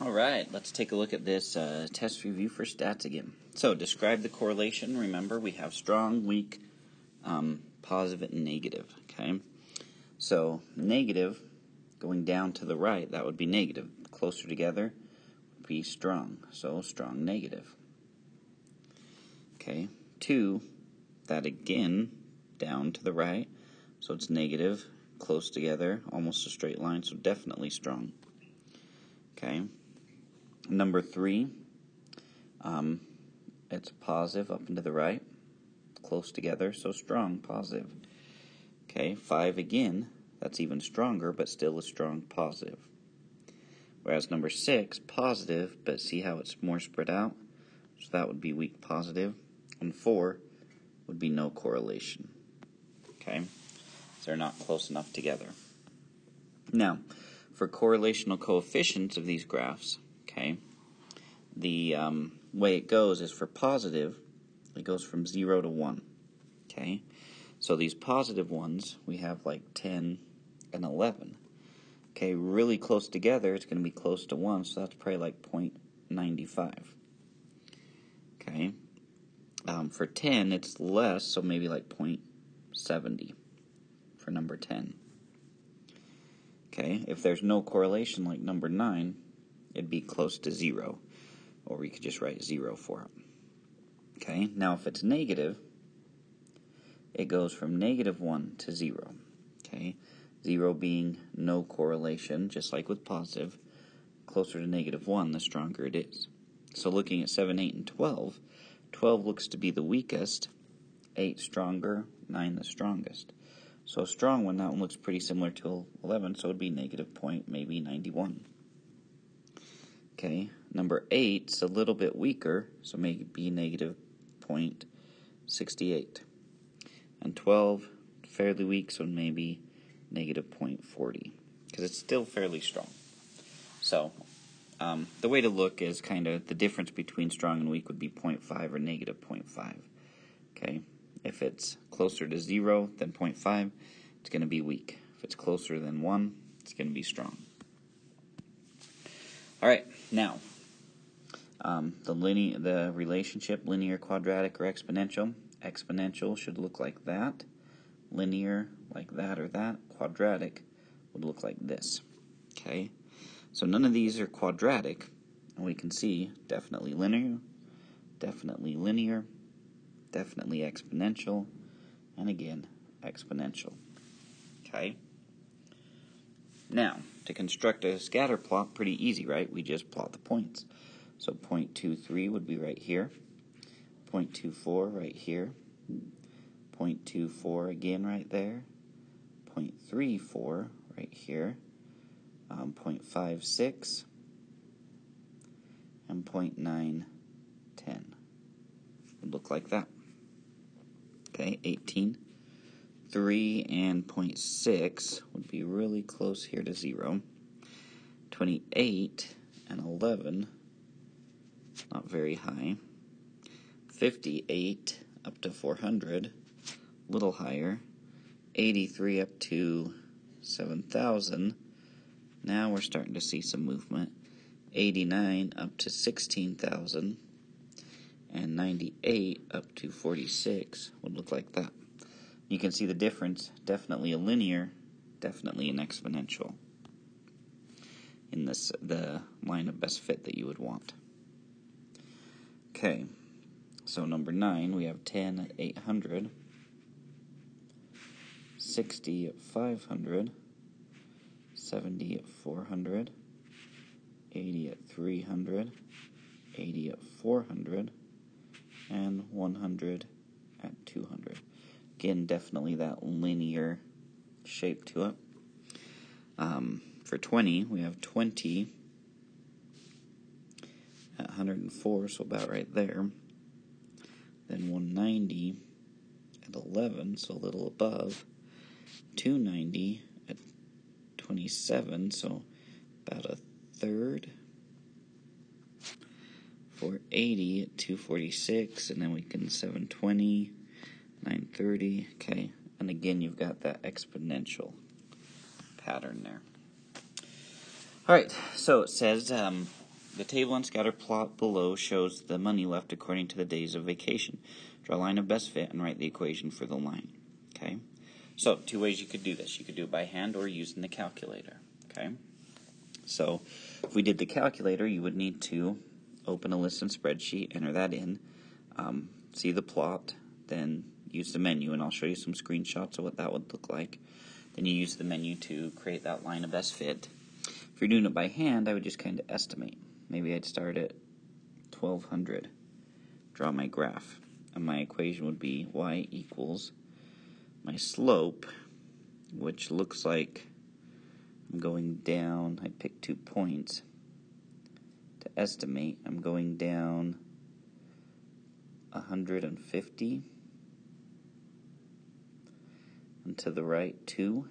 All right, let's take a look at this uh, test review for stats again. So, describe the correlation. Remember, we have strong, weak, um, positive, and negative. Okay, so negative going down to the right, that would be negative. Closer together would be strong. So, strong, negative. Okay, two, that again down to the right, so it's negative, close together, almost a straight line, so definitely strong. Okay. Number three, um, it's positive up and to the right, close together, so strong, positive. Okay, five again, that's even stronger, but still a strong positive. Whereas number six, positive, but see how it's more spread out? So that would be weak positive. And four would be no correlation. Okay, so they're not close enough together. Now, for correlational coefficients of these graphs, Okay, the um, way it goes is for positive, it goes from zero to one. Okay, so these positive ones we have like 10 and 11. Okay, really close together, it's going to be close to one, so that's probably like 0.95. Okay, um, for 10, it's less, so maybe like 0.70 for number 10. Okay, if there's no correlation like number 9, it'd be close to zero. Or we could just write zero for it. Okay, now if it's negative, it goes from negative 1 to 0. Okay, 0 being no correlation, just like with positive. Closer to negative 1, the stronger it is. So looking at 7, 8, and 12, 12 looks to be the weakest, 8 stronger, 9 the strongest. So a strong one, that one looks pretty similar to 11, so it would be negative point, maybe 91. Okay, number 8 is a little bit weaker, so maybe negative 0.68. And 12, fairly weak, so maybe negative 0.40, because it's still fairly strong. So, um, the way to look is kind of the difference between strong and weak would be 0.5 or negative 0.5. Okay, if it's closer to 0 than 0.5, it's going to be weak. If it's closer than 1, it's going to be strong. All right, now um, the linear, the relationship linear, quadratic, or exponential. Exponential should look like that. Linear, like that or that. Quadratic would look like this. Okay, so none of these are quadratic, and we can see definitely linear, definitely linear, definitely exponential, and again exponential. Okay. Now, to construct a scatter plot, pretty easy, right? We just plot the points. So 0.23 would be right here, 0.24 right here, 0.24 again right there, 0.34 right here, um, 0.56, and 0.910. Would look like that. Okay, 18. 3 and 0.6 would be really close here to 0. 28 and 11, not very high. 58 up to 400, a little higher. 83 up to 7,000. Now we're starting to see some movement. 89 up to 16,000. And 98 up to 46 would look like that. You can see the difference, definitely a linear, definitely an exponential in this the line of best fit that you would want. Okay, so number 9, we have 10 at 800, 60 at 500, 70 at 400, 80 at 300, 80 at 400, and 100 at 200. Again, definitely that linear shape to it. Um, for 20, we have 20 at 104, so about right there. Then 190 at 11, so a little above. 290 at 27, so about a third. 480 at 246, and then we can 720 930, okay. And again, you've got that exponential pattern there. All right, so it says um, the table and scatter plot below shows the money left according to the days of vacation. Draw a line of best fit and write the equation for the line. Okay? So, two ways you could do this. You could do it by hand or using the calculator. Okay? So, if we did the calculator, you would need to open a list and spreadsheet, enter that in, um, see the plot, then use the menu, and I'll show you some screenshots of what that would look like. Then you use the menu to create that line of best fit. If you're doing it by hand, I would just kind of estimate. Maybe I'd start at 1200, draw my graph, and my equation would be y equals my slope, which looks like I'm going down. I pick two points to estimate. I'm going down 150 and to the right 2.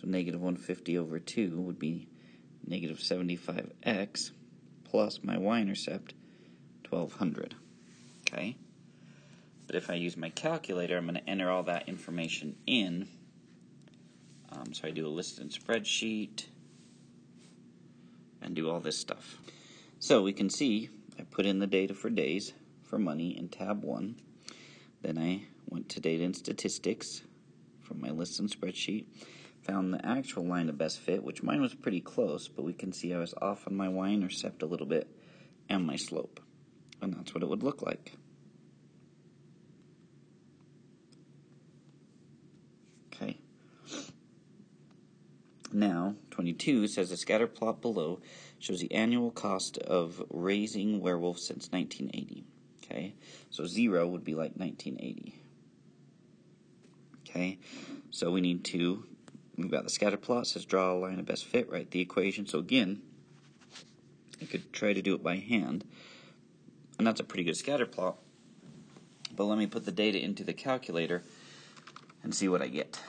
So negative 150 over 2 would be negative 75x plus my y-intercept 1200. Okay? But if I use my calculator, I'm going to enter all that information in. Um, so I do a list and spreadsheet and do all this stuff. So we can see I put in the data for days for money in tab 1. Then I went to data and statistics from my list and spreadsheet. Found the actual line of best fit, which mine was pretty close, but we can see I was off on my y-intercept a little bit and my slope. And that's what it would look like. Okay. Now, 22 says the scatter plot below shows the annual cost of raising werewolves since 1980. Okay, so zero would be like 1980. Okay, so we need to, we've got the scatter plot, says draw a line of best fit, write the equation. So again, I could try to do it by hand, and that's a pretty good scatter plot. But let me put the data into the calculator and see what I get.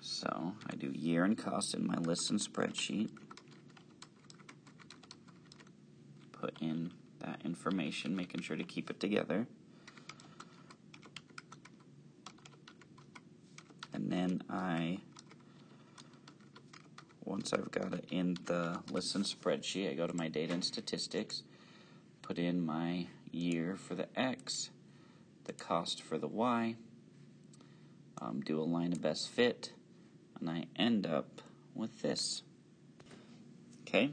So I do year and cost in my list and spreadsheet. Put in that information, making sure to keep it together. Then I, once I've got it in the list and spreadsheet, I go to my data and statistics, put in my year for the X, the cost for the Y, um, do a line of best fit, and I end up with this. Okay,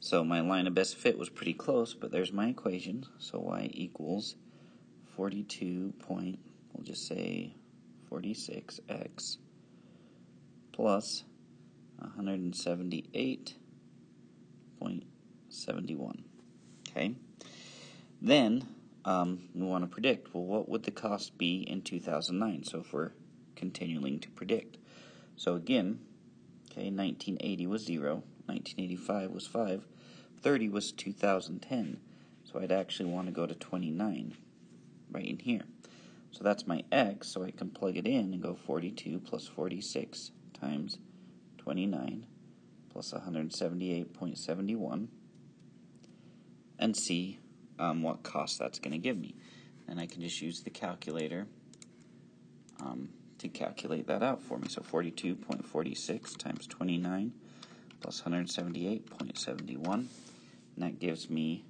so my line of best fit was pretty close, but there's my equation. So y equals 42 point, we'll just say 46x plus 178.71. Okay, then um, we want to predict, well, what would the cost be in 2009? So if we're continuing to predict. So again, okay, 1980 was 0, 1985 was 5, 30 was 2010. So I'd actually want to go to 29 right in here. So that's my x, so I can plug it in and go 42 plus 46 times 29 plus 178.71 and see um, what cost that's going to give me. And I can just use the calculator um, to calculate that out for me. So 42.46 times 29 plus 178.71, and that gives me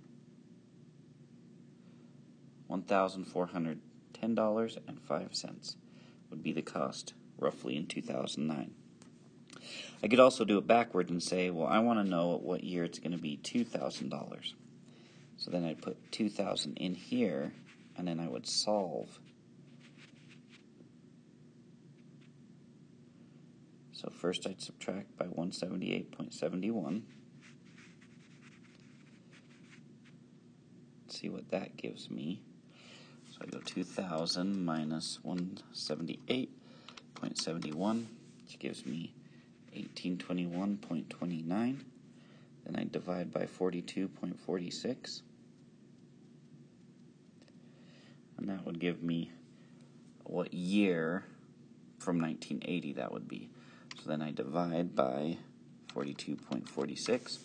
$1,410.05 would be the cost roughly in 2009. I could also do it backward and say, well, I want to know what year it's going to be $2,000. So then I'd put 2,000 in here, and then I would solve So first I'd subtract by 178.71. See what that gives me. So I go 2000 minus 178.71, which gives me 1821.29. Then I divide by 42.46. And that would give me what year from 1980 that would be. So then I divide by 42.46,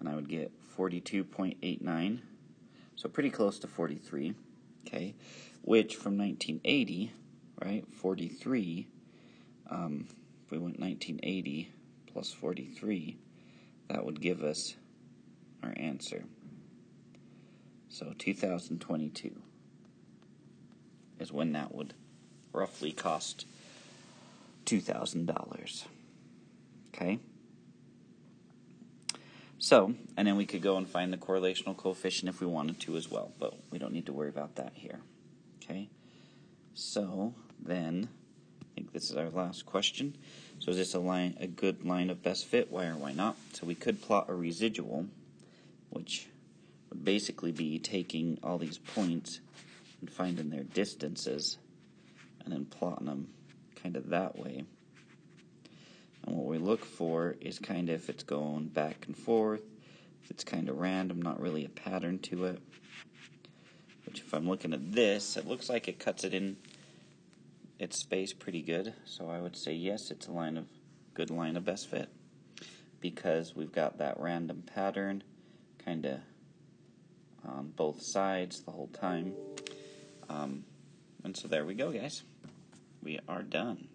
and I would get 42.89, so pretty close to 43, okay, which from 1980, right, 43, um, if we went 1980 plus 43, that would give us our answer. So 2022 is when that would roughly cost $2,000. Okay? So, and then we could go and find the correlational coefficient if we wanted to as well, but we don't need to worry about that here. Okay? So, then, I think this is our last question. So is this a line, a good line of best fit? Why or why not? So we could plot a residual, which would basically be taking all these points and finding their distances and then plotting them kind of that way. And what we look for is kind of if it's going back and forth, if it's kind of random, not really a pattern to it. Which if I'm looking at this, it looks like it cuts it in its space pretty good. So I would say yes, it's a line of good line of best fit because we've got that random pattern kind of on both sides the whole time. Um, and so there we go, guys. We are done.